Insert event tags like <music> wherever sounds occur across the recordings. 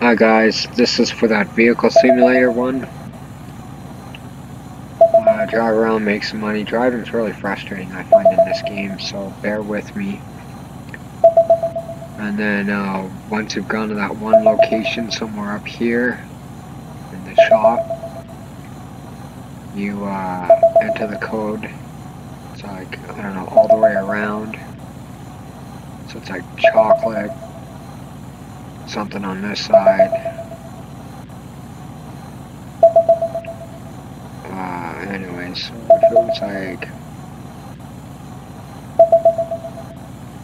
Hi guys, this is for that vehicle simulator one. Uh, drive around, make some money. Driving's really frustrating, I find, in this game, so bear with me. And then, uh, once you've gone to that one location somewhere up here, in the shop, you, uh, enter the code. It's like, I don't know, all the way around. So it's like chocolate, something on this side. Uh, anyways, it was like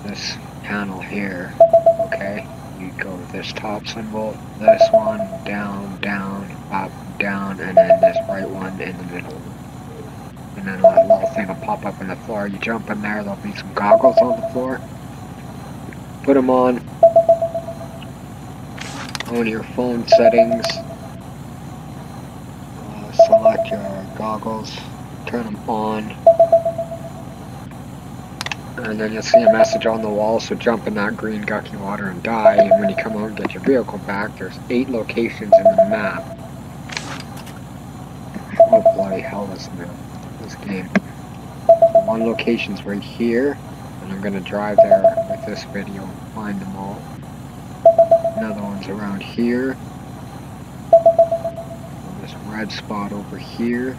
this panel here, okay, you'd go with this top symbol, this one, down, down, up, down, and then this right one in the middle. And then a little thing will pop up in the floor. You jump in there, there'll be some goggles on the floor. Put them on, on your phone settings. Uh, select your goggles, turn them on. And then you'll see a message on the wall, so jump in that green gucky water and die. And when you come out and get your vehicle back, there's eight locations in the map. Oh bloody hell this, this game. One location's right here, and I'm gonna drive there with this video and find them all. Another one's around here. This red spot over here.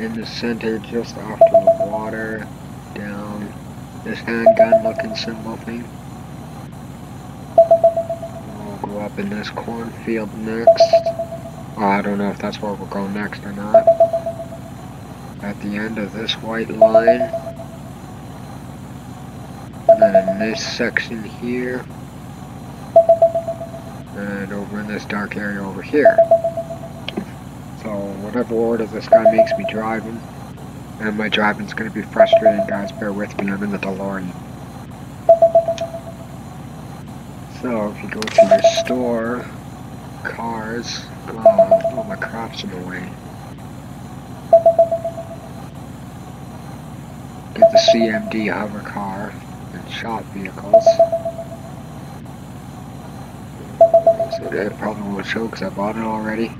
In the center, just after the water. Down this handgun looking symbol thing. We'll go up in this cornfield next. Oh, I don't know if that's where we'll go next or not. At the end of this white line. And then in this section here and over in this dark area over here. So whatever order this guy makes me driving, and my driving's going to be frustrating, guys, bear with me, I'm in the DeLorean. So if you go to your store, cars, uh, all my crap's in the way. Get the CMD hover car and shop vehicles. That probably won't show because I bought it already.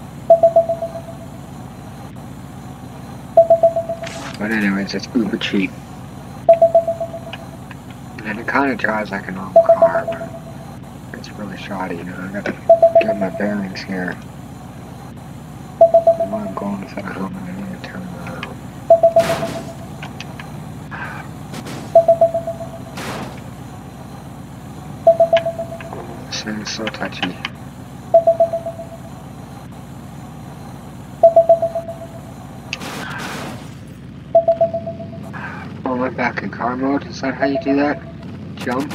But anyways, it's uber cheap. And it kind of drives like a normal car, but it's really shoddy, you know. I gotta get my bearings here. I'm going instead of home, I need to turn around. This thing's so touchy. Oh, I'm back in car mode. Is that how you do that? Jump?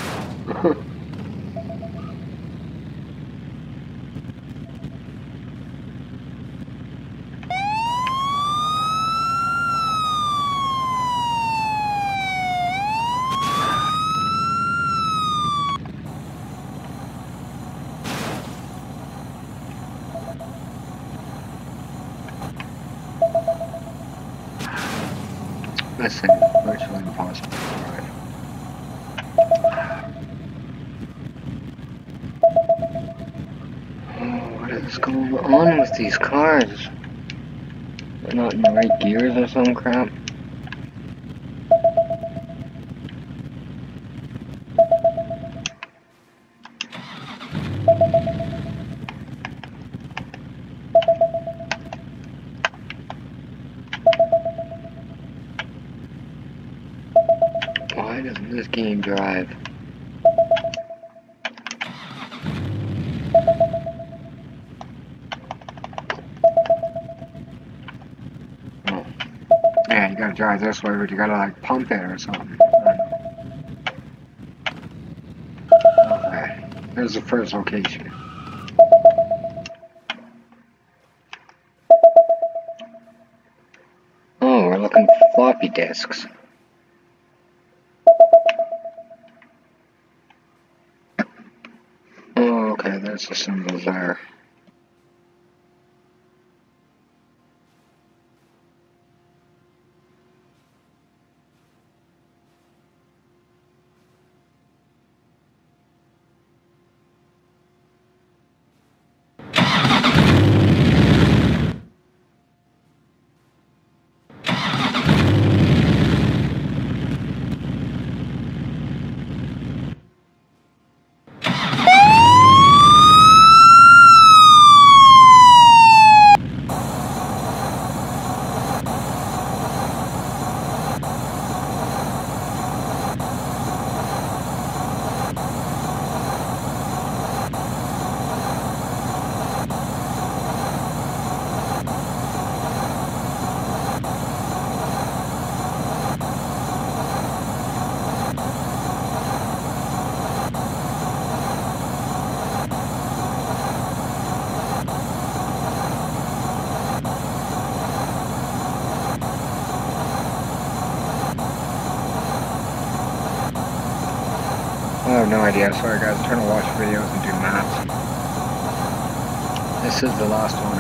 This thing is virtually impossible to drive. Oh, what is going on with these cars? They're not gears or some crap. Why doesn't this game drive? Oh. Yeah, you gotta drive this way, but you gotta like pump it or something. Okay, there's the first location. Oh, we're looking for floppy disks. Oh, okay, there's the symbols there. Idea. Sorry guys, trying to watch videos and do maps. This is the last one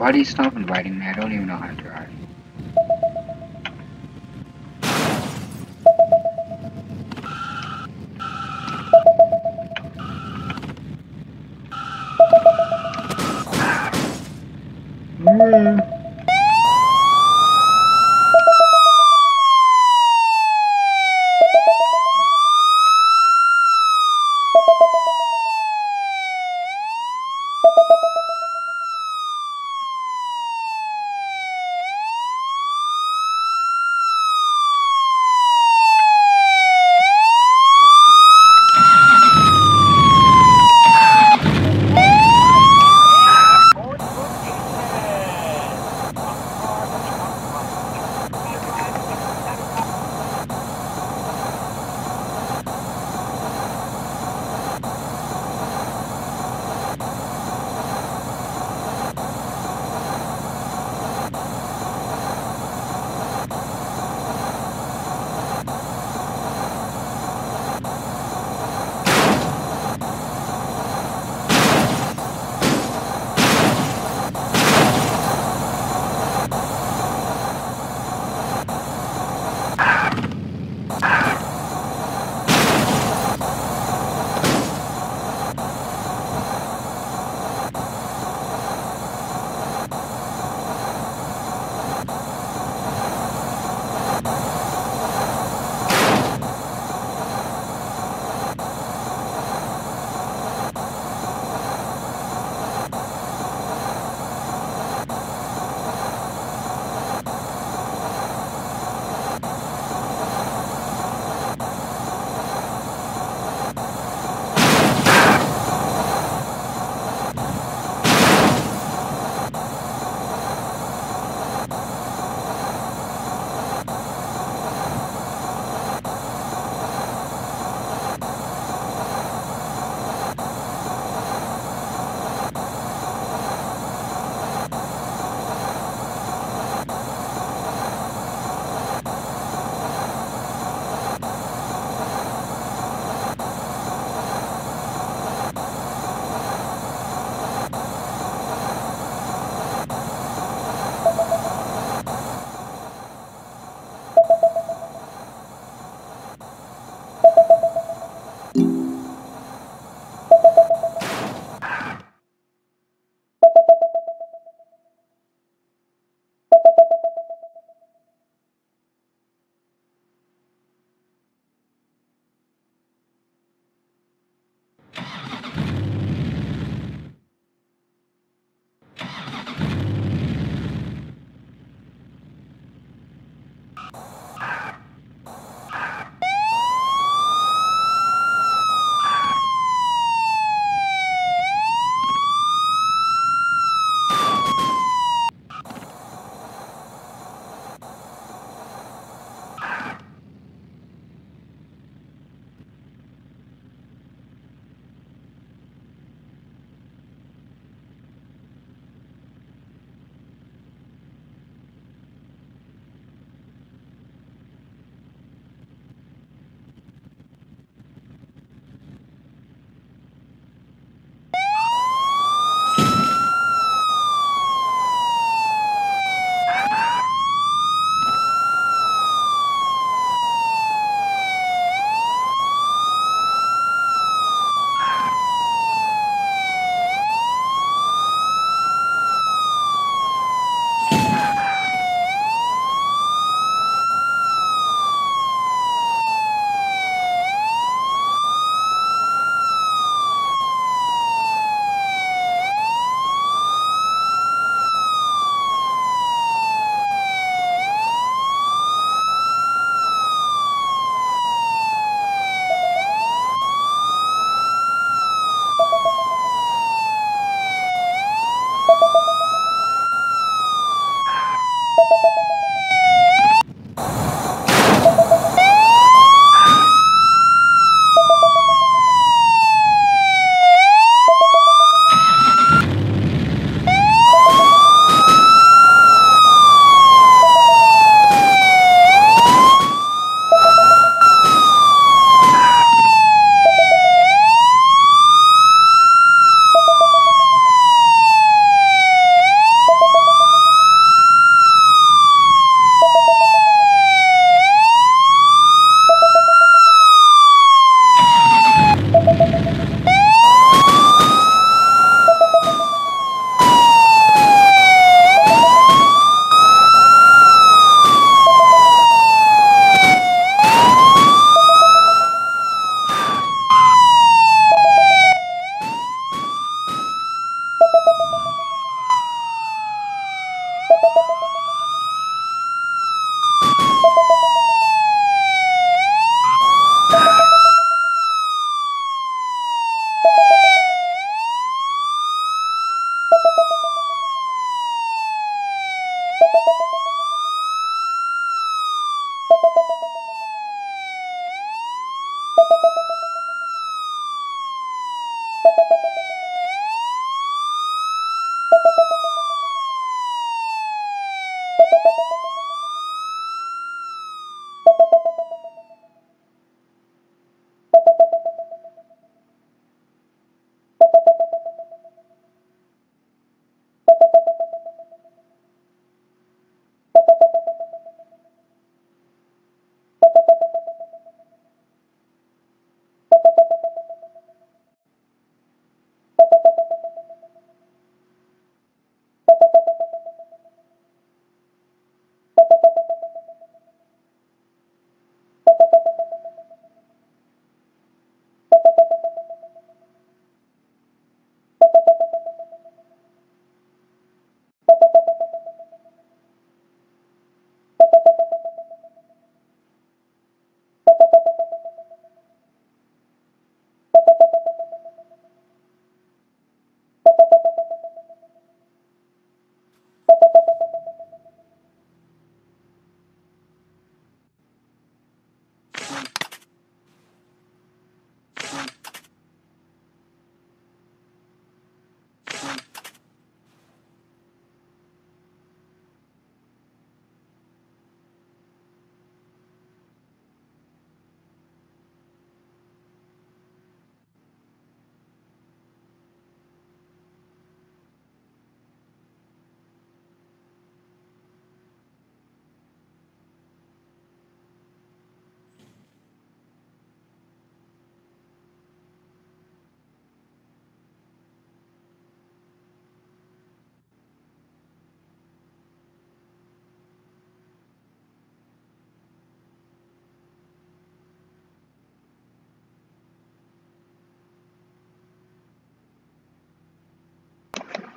Why do you stop inviting me? I don't even know how to drive. Transportation.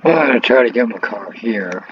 I'm gonna try to get my car here.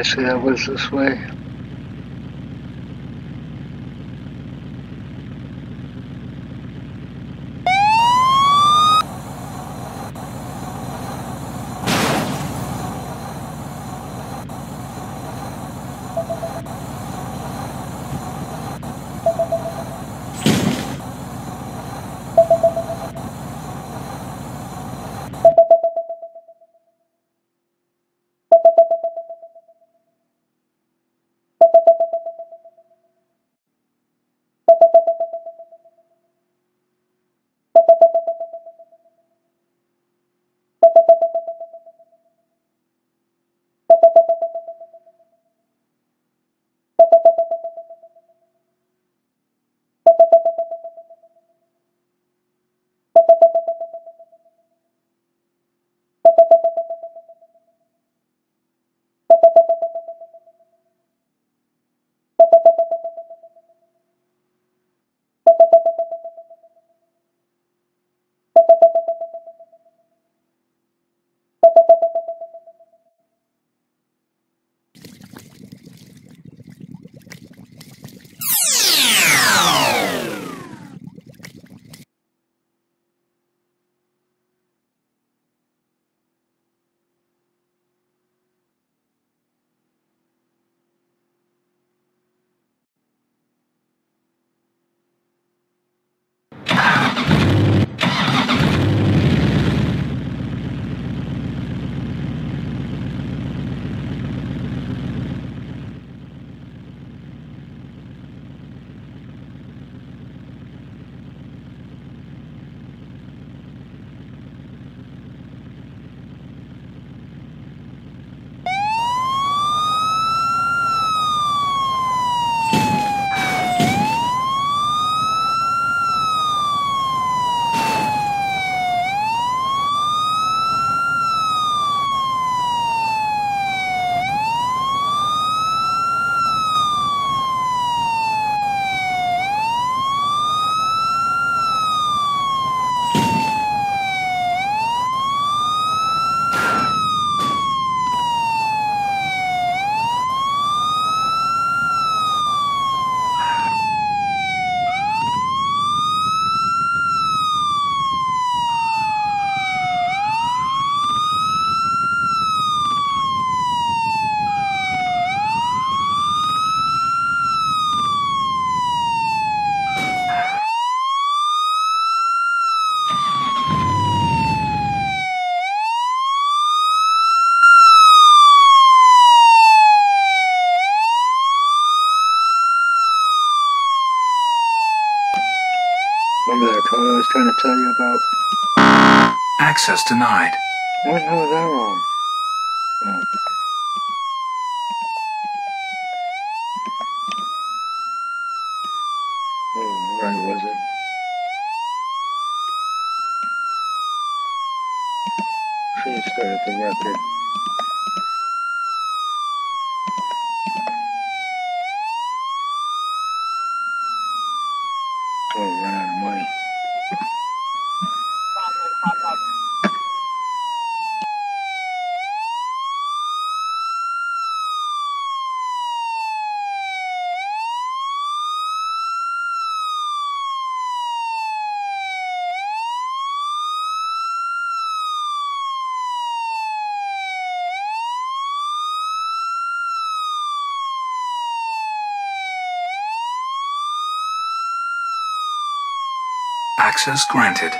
I say that was this way? Trying to tell you about? Access denied. What the hell is that wrong? Oh. Oh, right, was it? Should have started the record. Oh, run out of money. Rockland hot dog. Access granted.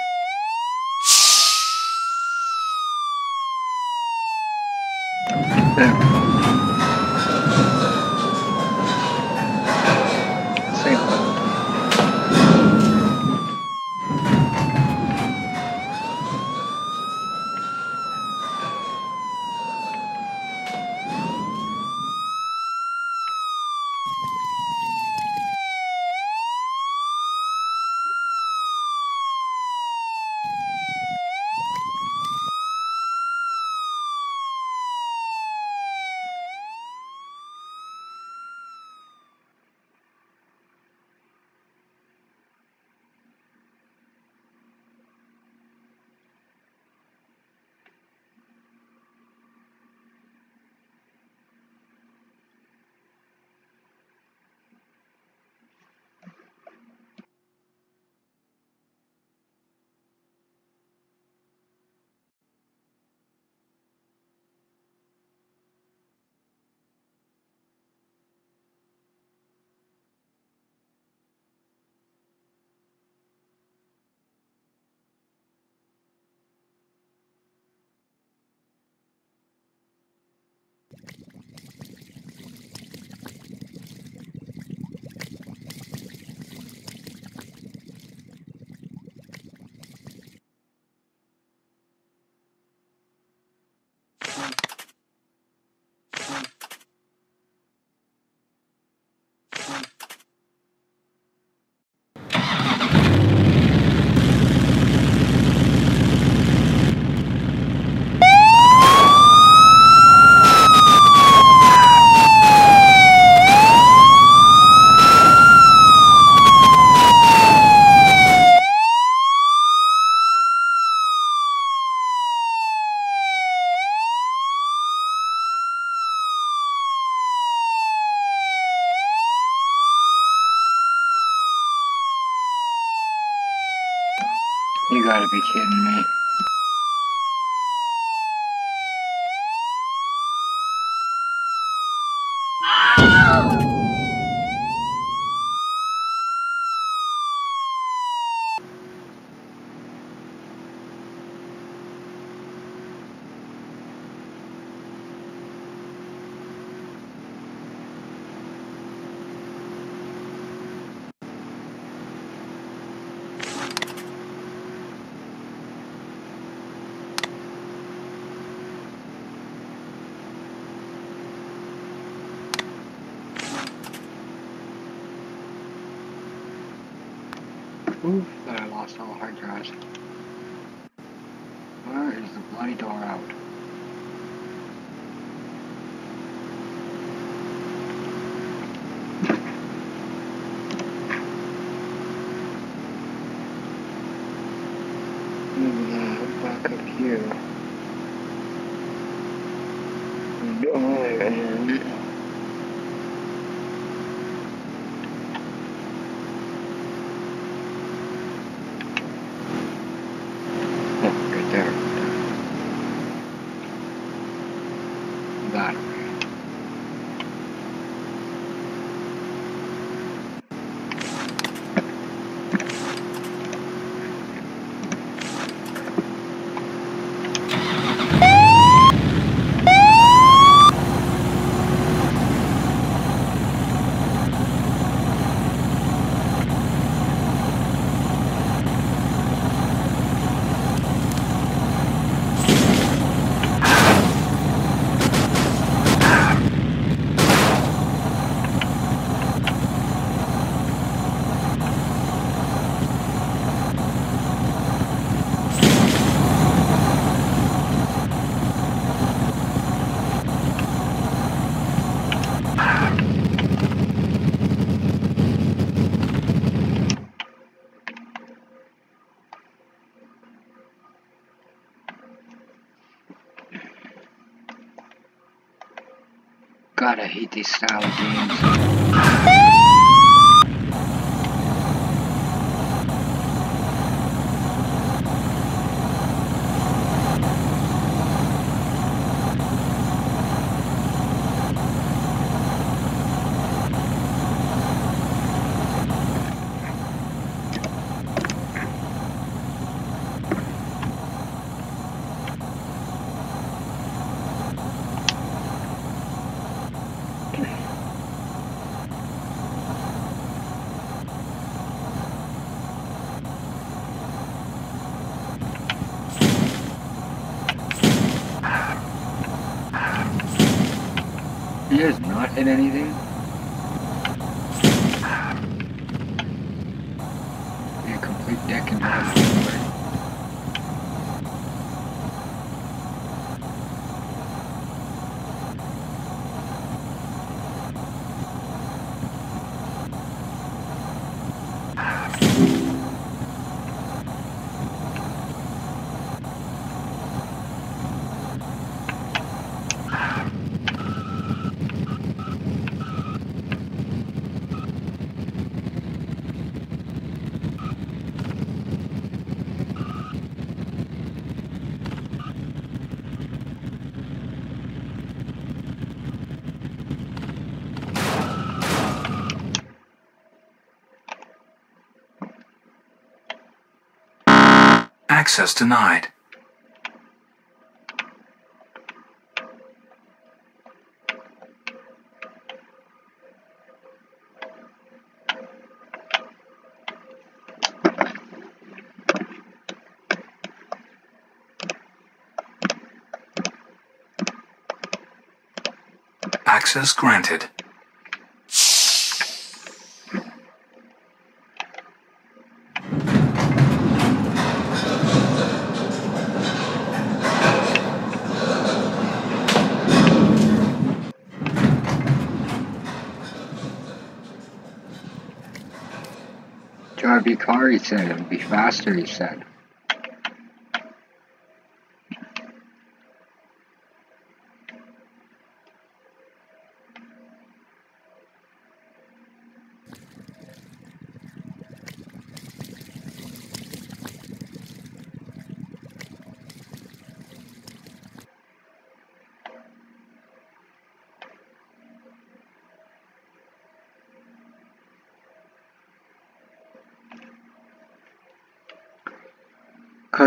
The door out? Back up here. And Oh, right there. Battery. I hate these style games. He hit anything. Be a complete deck and half. Access denied. Access granted. Car, he said. It'll be faster, he said.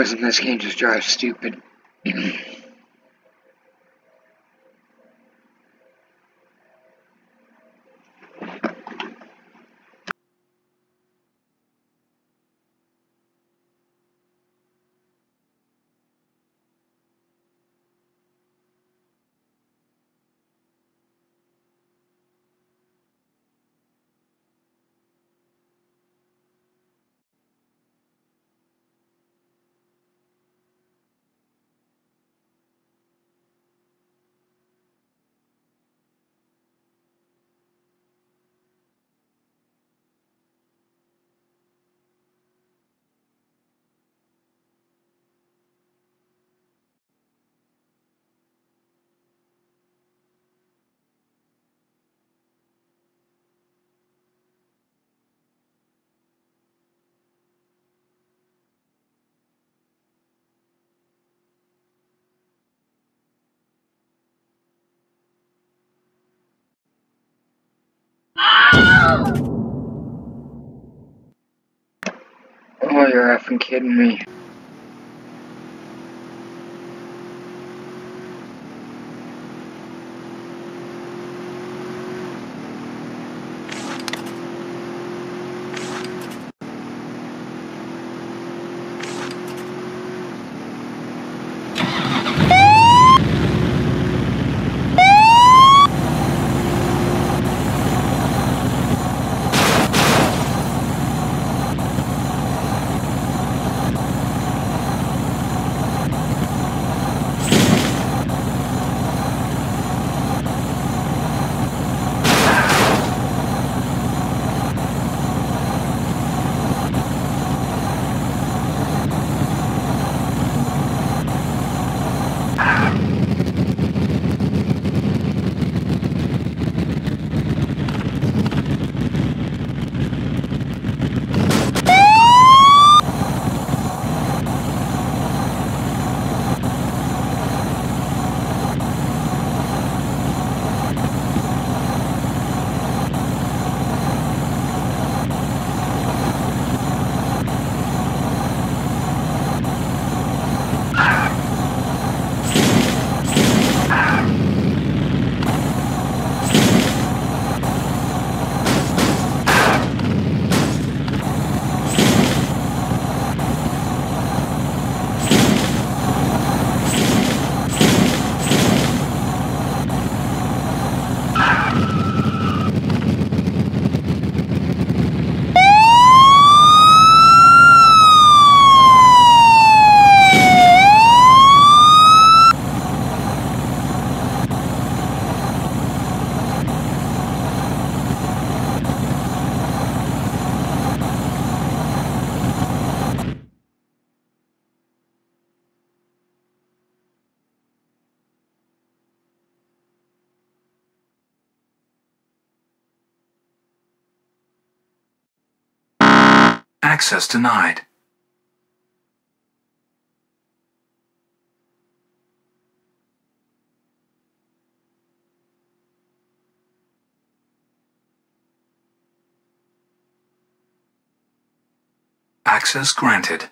Cars in this game just drive stupid. <clears throat> Oh, you're effing kidding me. Access denied. Access granted.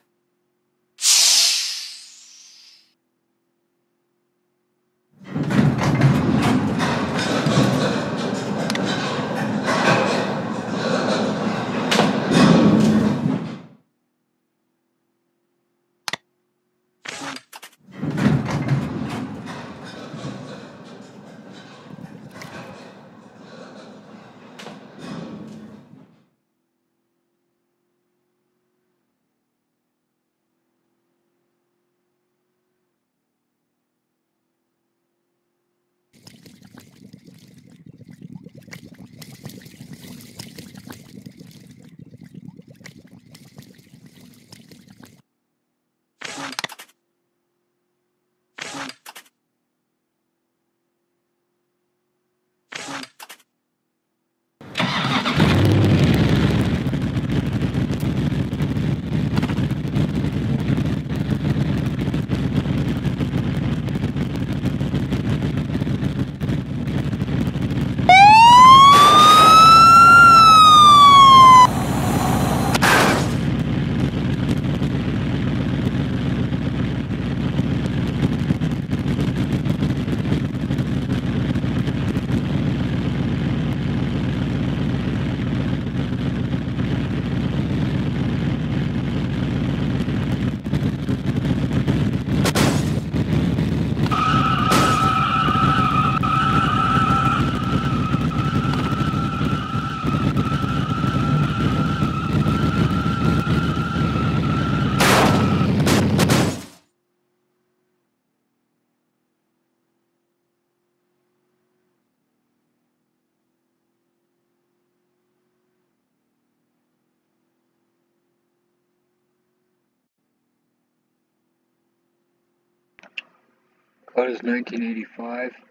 Code is 1985.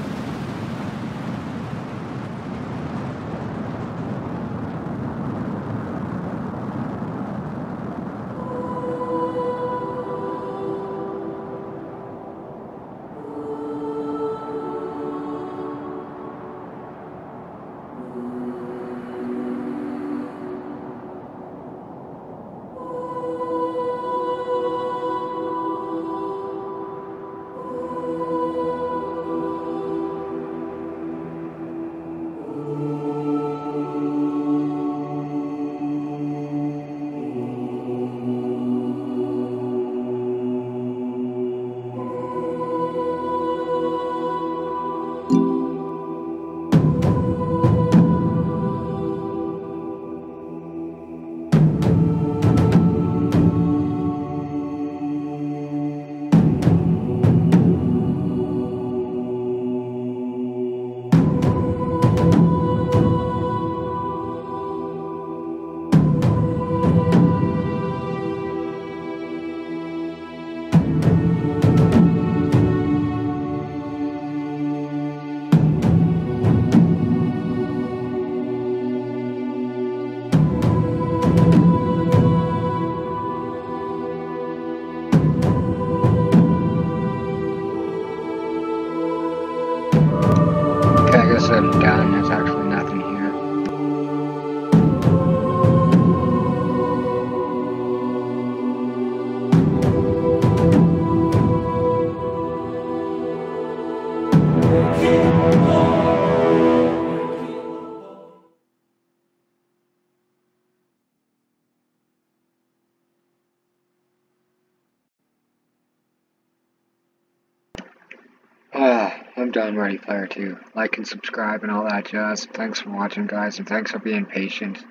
I'm done Ready Player 2. Like and subscribe and all that jazz. Thanks for watching, guys, and thanks for being patient.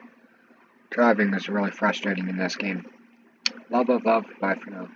Driving is really frustrating in this game. Love, love, love. Bye for now.